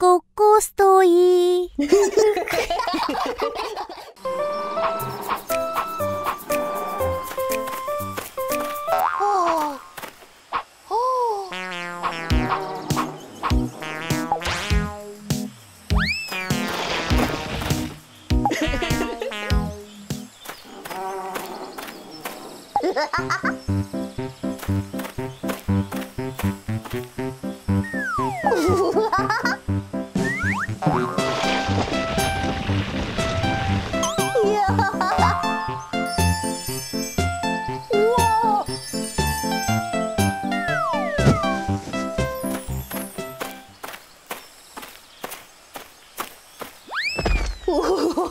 ごっこストー。Ha ha ha! おお。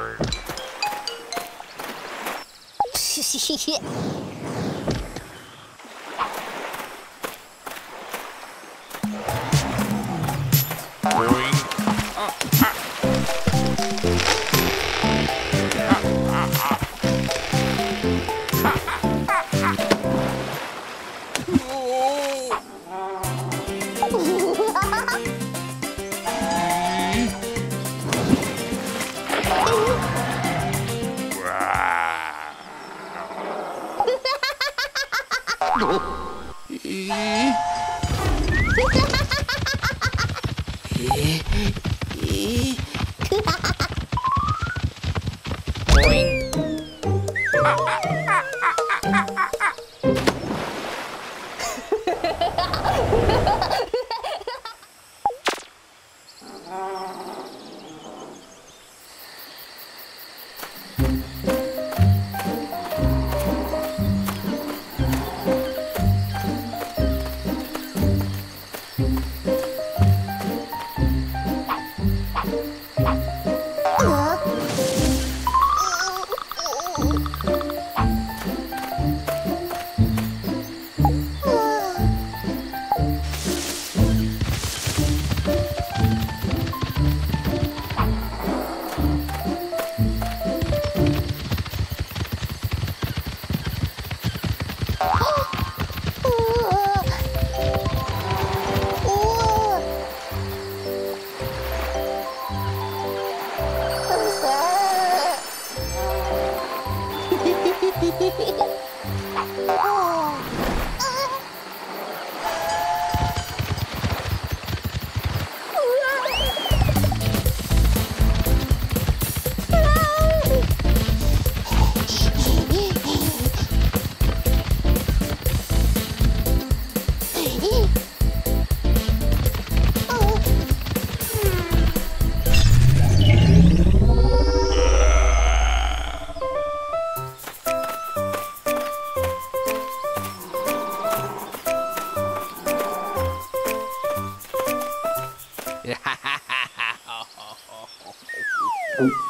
hard. and